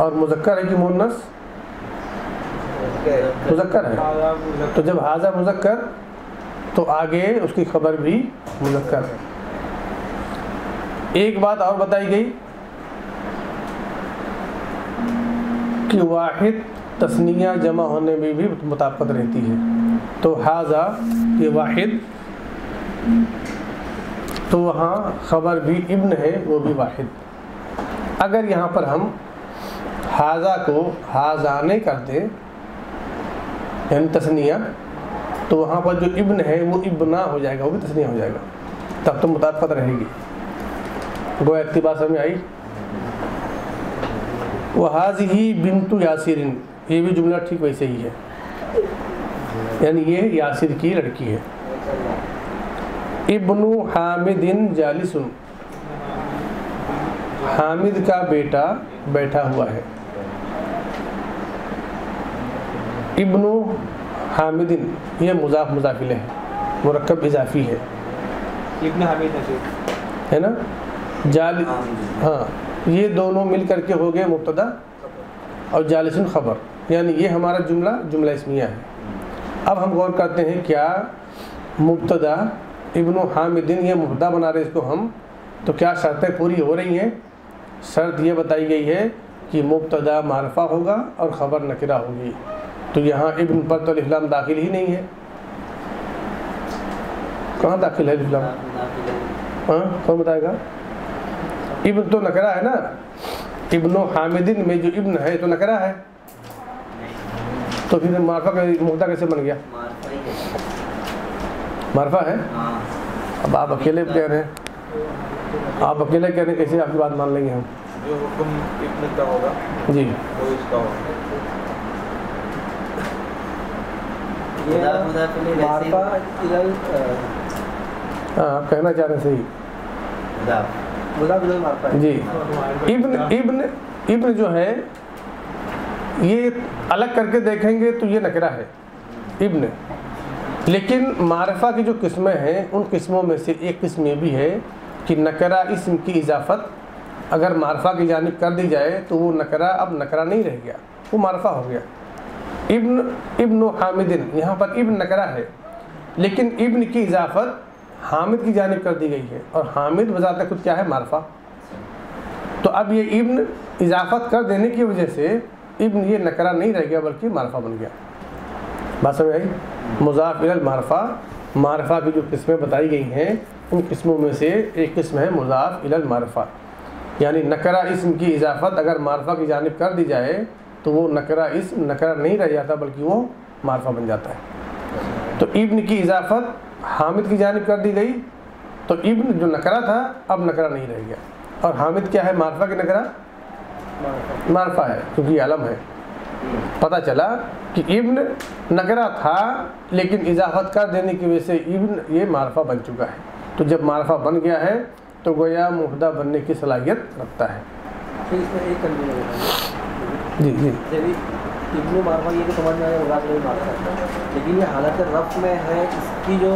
और मुजक्कर है कि मुन्नस? मुजक्कर है। तो जब हाजा मुजक्कर तो आगे उसकी खबर भी मुजक्कर है। एक बात और बताई गई कि वाहिद तस्निया जमा होने में भी मुताबकत रहती है। तो हाजा ये वाहिद। तो वहाँ खबर भी इब्न है, वो भी वाहिद। अगर यहाँ पर हम हाजा को हाजाने कर दें, यानी तस्निया तो वहाँ पर जो इब्न है, वो इब्ना हो जाएगा, वो भी तस्निया हो जाएगा। तब तो मुताबकत रहेगी। गो इतनी बात समझ आई? वहाज ही बिनतु यासिरिन, ये भी जुमला ठीक वैसे ही है। यानी ये यासिर की लड़की है। इब्नु हामिदिन जालिसुन। हामिद का बेटा बैठा हुआ है। इब्नु हामिदिन ये मुजाफ मुजाफिल है मुरक्कब इजाफी है। इब्न हामिद है ना? जाल हाँ ये दोनों मिल करके हो गए मुबतदा और जालिसन ख़बर। यानी ये हमारा जुमला जुमला इसमिया है। अब हम गौर करते हैं क्या मुबतदा इब्नु हामिदिन ये मुबदा बना रहे इसको हम। तो क्या शर्तें पूरी हो रही हैं? शर्त ये बताई गई है कि मुबतदा मारफा होगा और ख़बर नकरा होगी। तो यहाँ इब्न पर तो इस्लाम दाखिल ही नहीं है। कहाँ दाखिल है इस्लाम हाँ कौन बताएगा? इब्न तो नकरा है ना। इब्नो हामिदिन में जो इब्न है तो नकरा है। तो फिर मारफा का मुद्दा कैसे बन गया? मारफा है मारफा है? हाँ। अब आप अकेले कह रहे हैं। आप अकेले कह रहे हैं कैसे आपकी बात मान लेंगे हम? जो हुक्म इब्न का होगा जी। वो इसका होगा। ये मारफा इलल हाँ आप कहना चाह रहे हैं सही। मुदाफ मुदाफ मारफा जी। इब्न इब्न इब्न जो है ये अलग करके देखेंगे तो ये नकरा है, इब्न। लेकिन मारफा की जो किस्में हैं, उन किस्मों में से एक किस्म ये भी है कि नकरा इसम की इजाफत अगर मारफा की जानब कर दी जाए तो वो नकरा अब नकरा नहीं रह गया, वो मारफा हो गया। इब्न इब्न हामिदिन, यहाँ पर इब्न नकरा है, लेकिन इब्न की इजाफत हामिद की जानब कर दी गई है, और हामिद बजात खुद क्या है? मारफा। तो अब ये इब्न इजाफत कर देने की वजह से इब्न, ये नकरा नहीं रह गया, बल्कि मारफा बन गया। बात समझ आई? मुजाफ इलल मारफा मारफा की जो किस्में बताई गई हैं, उन किस्मों में से एक किस्म है मुजाफ इलल मारफा। यानी नकरा इसम की इजाफत अगर मारफा की जानब कर दी जाए तो वो नकरा इसम, नकरा नहीं रह जाता, बल्कि वो मारफा बन जाता है। तो इब्न की इजाफत हामिद की जानब कर दी गई तो इब्न जो नकरा था, अब नकरा नहीं रह गया। और हामिद क्या है? मारफा की नकरा? मारफा है क्योंकि आलम है। पता चला कि इब्न नगरा था लेकिन इजाफत कर देने की वजह से इब्न ये मारफा बन चुका है। तो जब मारफा बन गया है तो गोया मुहदा बनने की सलाहियत रखता है। जी जी। जब मारफा ये तो समझ में आया मुदाफ इलल मारफा है। लेकिन ये हालत रफ में है इसकी जो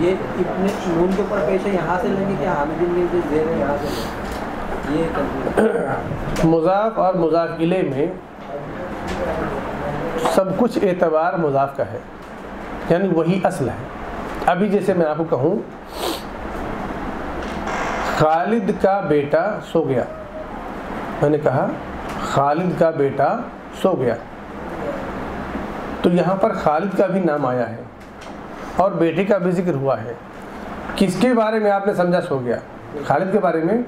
ये इब्न नून के ऊपर पेश है यहाँ से लेंगे कि हामिदिन जेर है यहाँ से मुजाफ और मुजाफ में सब कुछ एतबार मुजाफ का है, यानी वही असल है। अभी जैसे मैं आपको कहूँ, खालिद का बेटा सो गया। मैंने कहा, खालिद का बेटा सो गया। तो यहाँ पर खालिद का भी नाम आया है और बेटे का भी ज़िक्र हुआ है। किसके बारे में आपने समझा सो गया? खालिद के बारे में?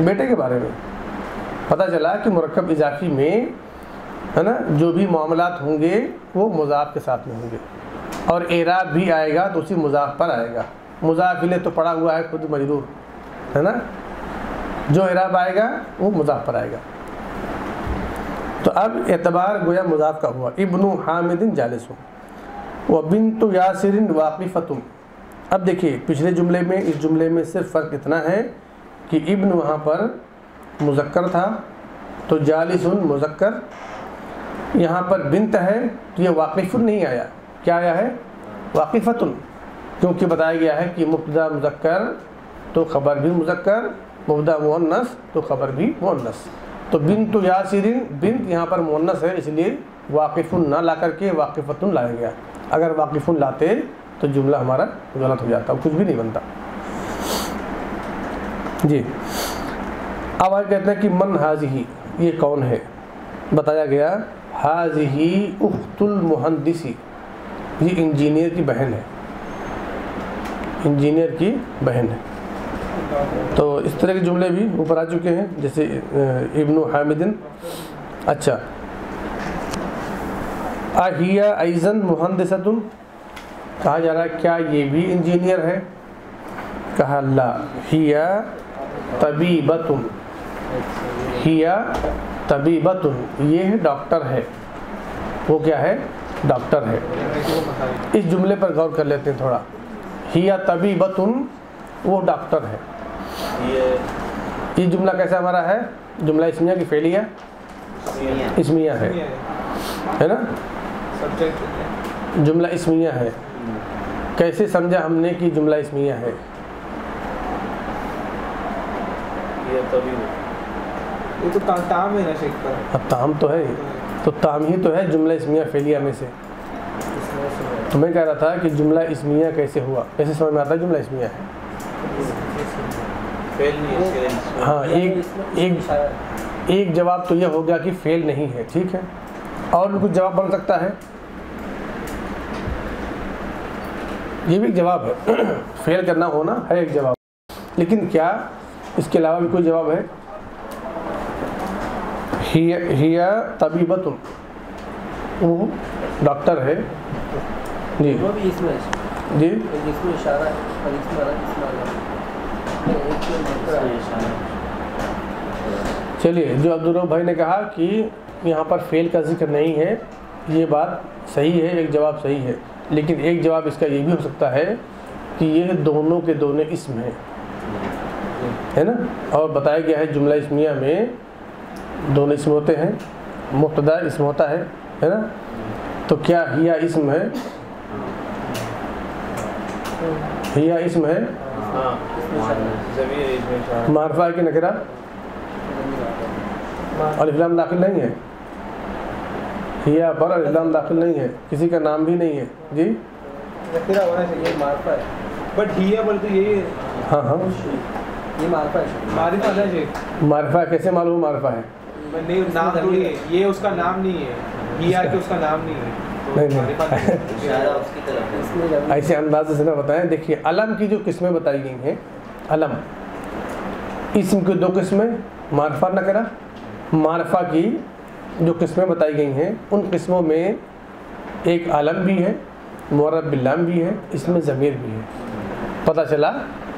बेटे के बारे में। पता चला कि मरकब इजाफी में, है ना, जो भी मामला होंगे, वो मुजाफ के साथ में होंगे। और एराब भी आएगा तो उसी मुजाफ पर आएगा। मुजाफ इले तो पड़ा हुआ है, खुद मजदूर, है ना? जो एराब आएगा, वो मुजाफ पर आएगा। तो अब एतबार गोया मुजाफ का हुआ। इब्नु हामिदिन जालिसुम व बिन तो यासिरिन वाकिफ़तुम। अब देखिए, पिछले जुमले में, इस जुमले में सिर्फ़ फ़र्क इतना है कि इब्न वहाँ पर मुजक्कर था। तो जालिसुन मुजक्कर, यहाँ पर बिनत है तो ये वाकिफ़ुन नहीं आया। क्या आया है? वाकिफ़तुन, क्योंकि बताया गया है कि मुबदा मुजक्कर तो ख़बर भी मुजक्कर, मुबदा मुन्नस तो ख़बर भी मुन्नस तो बिन तो यासिरिन बिन यहाँ पर मुन्नस है, इसलिए वाकिफ़ुन ना ला करके वाकिफ़तुन लाया गया। अगर वाकिफ़ुन लाते तो जुमला हमारा गलत हो जाता, कुछ भी नहीं बनता। जी। अब आगे कहते हैं कि मन हाजिही, ये कौन है? बताया गया, हाजिही उख्तुल मुहंदिसी। ये इंजीनियर की बहन है। इंजीनियर की बहन है। तो इस तरह के जुमले भी ऊपर आ चुके हैं, जैसे इब्नु हामिदिन। अच्छा। आहिया ऐज़न मुहंदिसतुन। कहा जा रहा है, क्या ये भी इंजीनियर है? कहा ला, हिया तबीबतुन। हिया तबीबतुन। ये है डॉक्टर है। वो क्या है? डॉक्टर है। इस जुमले पर गौर कर लेते हैं थोड़ा। हिया तबीबतुन वो डॉक्टर है। ये जुमला कैसा हमारा है? जुमला इसमिया की फेलिया इसमिया है। है ना? जुमला इसमिया है। कैसे समझा हमने कि जुमला इसमिया है? ये तभी ये तो ता- ताम है ना शेख पर। अब ताम तो है तो ताम ही तो है जुमला इसमिया फेलिया में से। तो मैं कह रहा था कि जुमला इसमिया कैसे हुआ? कैसे समझ में आता है जुमला इसमिया? है है हाँ एक एक एक जवाब तो यह हो गया कि फेल नहीं है ठीक है? और भी कुछ जवाब बन सकता है? ये भी एक जवाब है। फेल करना होना है एक जवाब। लेकिन क्या इसके अलावा भी कोई जवाब है? हिया हिया तबीबतुन। वो डॉक्टर है। जी। वो भी इसमें जी। इसमें इशारा है और इसमें अलग है। चलिए जो अब्दुल भाई ने कहा कि यहाँ पर फेल का ज़िक्र नहीं है ये बात सही है एक जवाब सही है। लेकिन एक जवाब इसका ये भी हो सकता है कि ये दोनों के दोनों इसमें हैं। है ना? और बताया गया है जुमला इसमिया में दोनों इसम होते हैं मुबतदा इसम होता है है ना? तो क्या हिया इसम है? हिया इसम है? मारफा की नकरा और इस्लाम दाखिल नहीं है। हिया पर और इस्लाम दाखिल नहीं है। किसी का नाम भी नहीं है। जी? होना चाहिए मारफा है। बट हिया बोल तो यही हाँ हाँ। ये मारफा है। मारिफा है शेख मारफा कैसे मालूम मारफा है? नहीं नाम थोड़ी है। ये उसका नाम नहीं है। हिया के उसका नाम नहीं है। तो नहीं, नहीं। ऐसे अंदाज से ना बताएँ। देखिए अलम की जो किस्में बताई गई हैं अलम। इसम की दो किस्में मारफा नकरा मारफा की जो किस्में बताई गई हैं उन किस्मों में एक आलम भी है मुरब बिल्लाम भी है इसमें ज़मीर भी है। पता चला?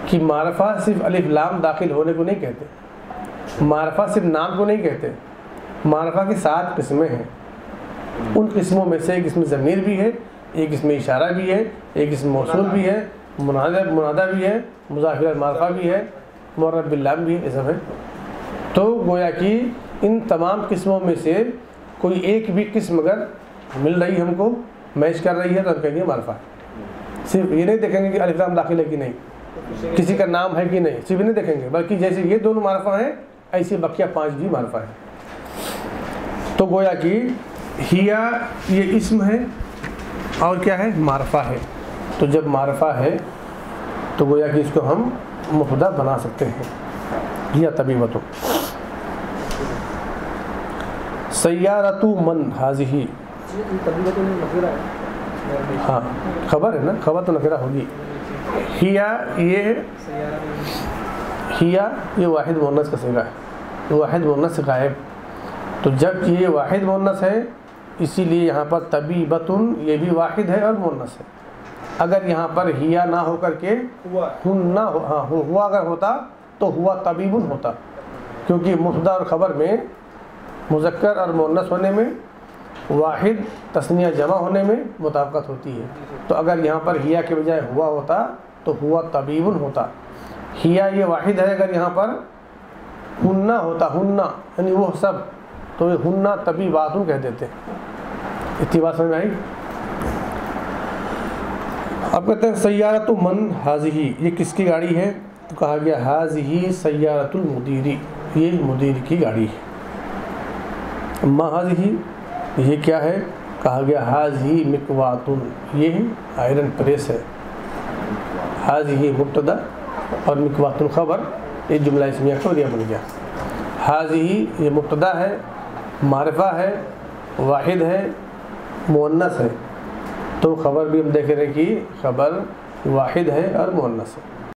कि मारफा सिर्फ़ अलिफ लाम दाखिल होने को नहीं कहते। मारफा सिर्फ़ नाम को नहीं कहते। मारफा की सात किस्में हैं। उन किस्मों में से एक इसमें ज़मीर भी है, एक इसमें इशारा भी है, एक इसमें मौसूल भी है, मुनादा मुनादा भी है मुजाफिर मारफा भी है मुरब बिल्लाम भी है, ये सब है। तो गोया कि इन तमाम किस्मों में से कोई एक भी किस्म अगर मिल रही हमको, मैच कर रही है तो हम कहेंगे मारफा। सिर्फ़ ये नहीं देखेंगे कि अलिफ्लाम दाखिल है कि नहीं। किसी का नाम है कि नहीं सिर्फ़ नहीं देखेंगे बल्कि जैसे ये दोनों मारफा हैं ऐसे बकिया पाँच भी मारफा है। तो गोया कि हिया ये इस्म है और क्या है? मारफा है। तो जब मारफा है तो गोया कि इसको हम मुबदा बना सकते हैं। या तबीबत सैारतु मन हाजिही। हाँ। खबर है ना? खबर तो नकरा होगी। हिया ये हिया ये वाहिद मोनस का सिगा है। वाहिद मोनस से गायब। तो जब ये वाहिद मोनस है इसीलिए यहाँ पर तबी तबीबतुन ये भी वाहिद है और मोनस है। अगर यहाँ पर हिया ना हो करके हुआ। हुन ना हो हाँ हु- हुआ अगर होता तो हुआ तबीबुन होता। क्योंकि मुफ्दा और ख़बर में मुजक्कर और मोनस होने में वाहिद तस्निया जमा होने में मुताबकत होती है। तो अगर यहाँ पर हिया के बजाय हुआ होता तो हुआ तबीबुन होता। हिया ये वाहिद है अगर यहाँ पर, हुन्ना होता, हुन्ना, यानी वो सब तो ये हुन्ना तबी बातुन कह देते। इतनी बात समझ आई? अब कहते हैं सैारत मन हाजिही, ये किसकी गाड़ी है? तो कहा गया, हाजिही सैारतुल मुदीरी, ये मुदीर की गाड़ी है। अम्मा हाजिही, ये क्या है? कहा गया हाजी मिकवातुन, ये आयरन प्रेस है। हाजिही मुबतदा और मिकवातुल खबर, ये जुमला इसमिया खबरिया बन गया। हाजिही ये मुबतदा है, मारफा है, वाहिद है मुन्नस है। तो खबर भी हम देख रहे हैं कि खबर वाहिद है और मुन्नस है।